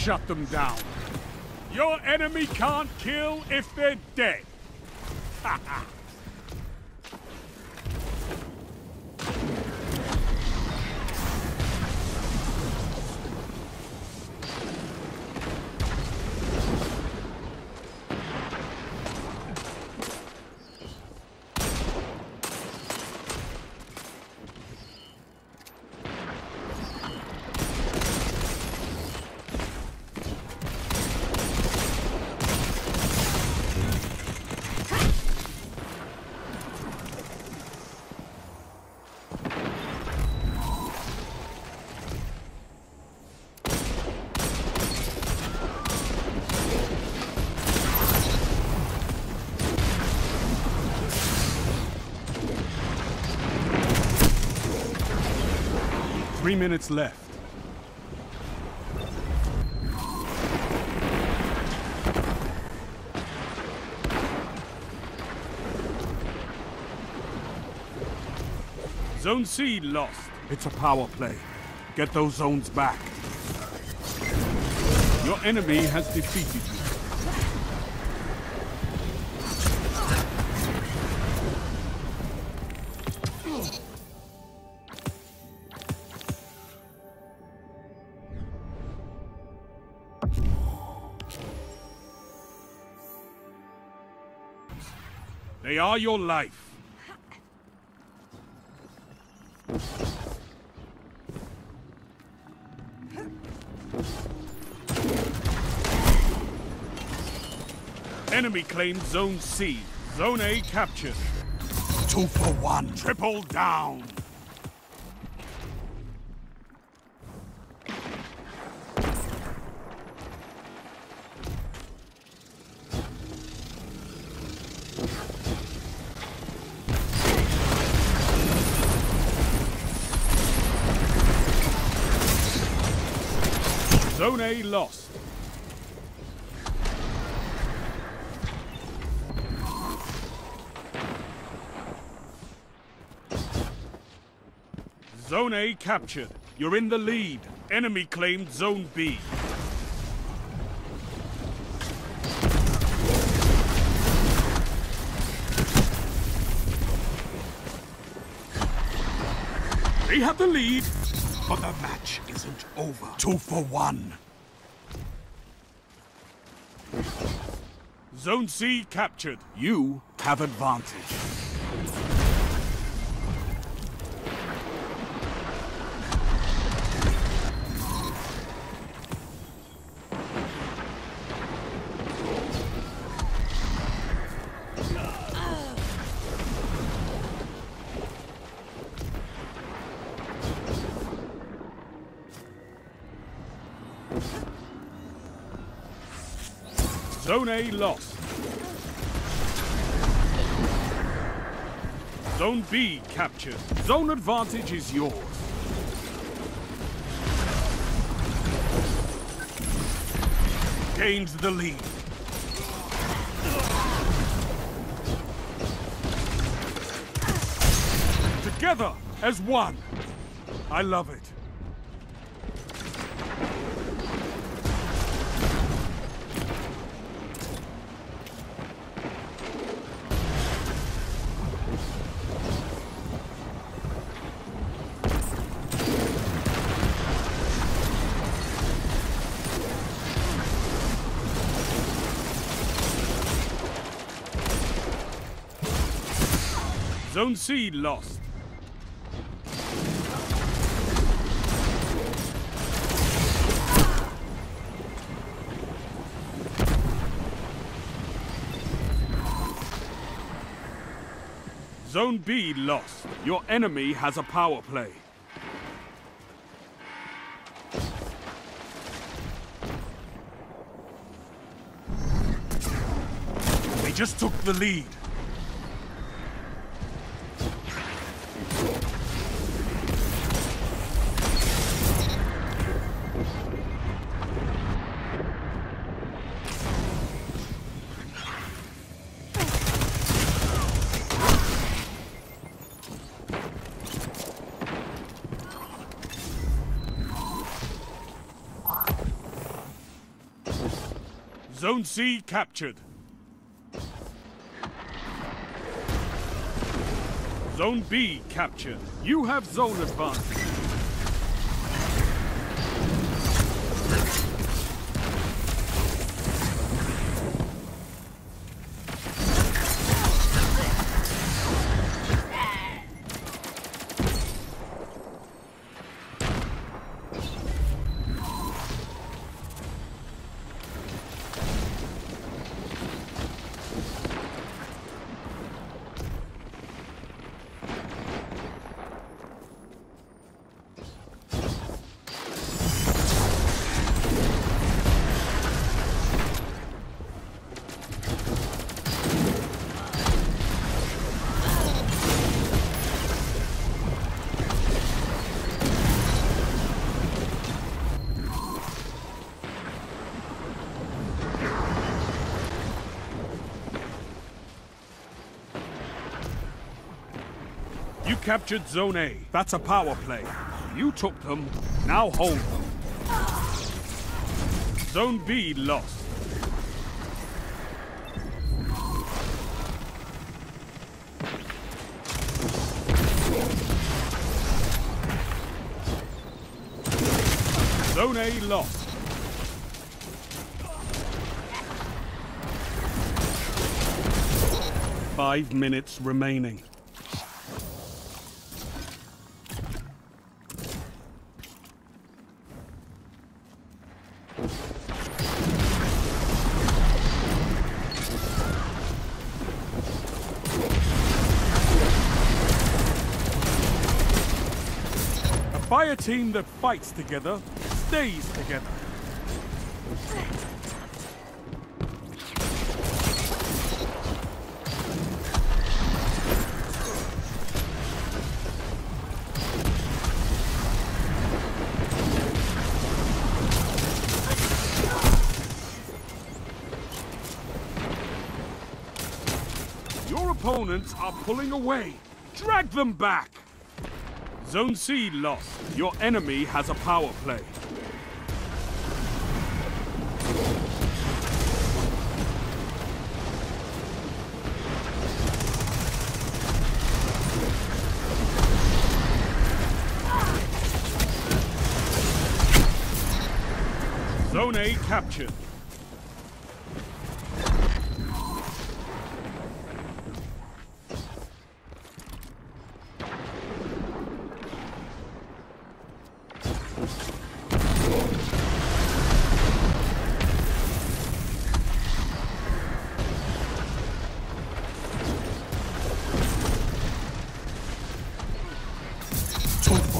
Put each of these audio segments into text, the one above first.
shut them down. Your enemy can't kill if they're dead. Ha ha! Three minutes left. Zone C lost. It's a power play. Get those zones back. Your enemy has defeated you. They are your life. Enemy claimed Zone C. Zone A captured. Two for one. Triple down. Zone A lost. Zone A captured. You're in the lead. Enemy claimed Zone B. They have the lead, but the match isn't over. Two for one. Zone C captured. You have advantage. Zone A lost. Zone B captured. Zone advantage is yours. Gains the lead. Together as one. I love it. Zone C lost. Zone B lost. Your enemy has a power play. They just took the lead. Zone C captured. Zone B captured. You have zone advantage. You captured Zone A. That's a power play. You took them, now hold them. Zone B lost. Zone A lost. Five minutes remaining. A team that fights together stays together. Your opponents are pulling away. Drag them back! Zone C lost. Your enemy has a power play. Zone A captured.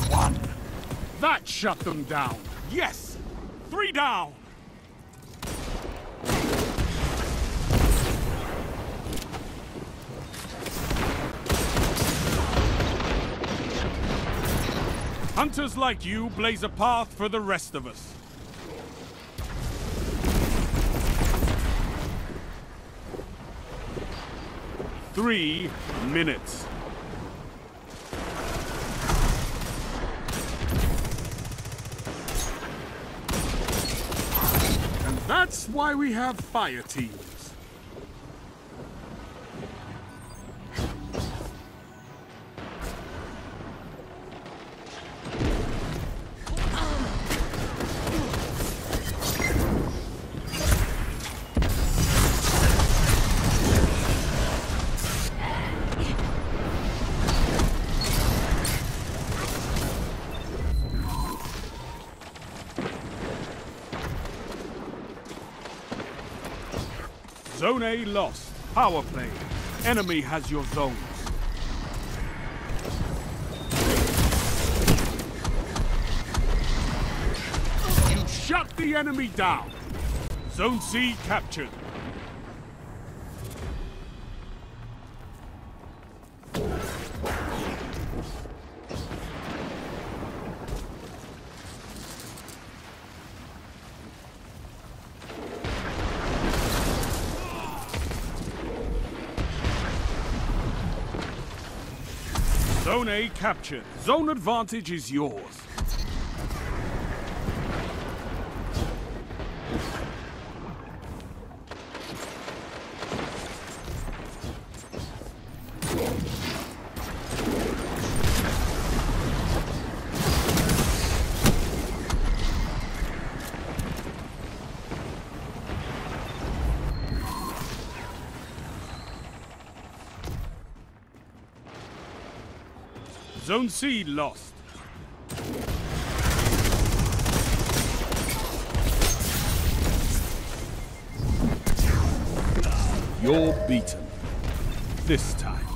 For one. That shut them down. Yes! Three down! Hunters like you blaze a path for the rest of us. Three minutes. And that's why we have fire teams. Zone A lost. Power play. Enemy has your zones. You shut the enemy down. Zone C captured. Zone A captured. Zone advantage is yours. Zone C lost. You're beaten. This time.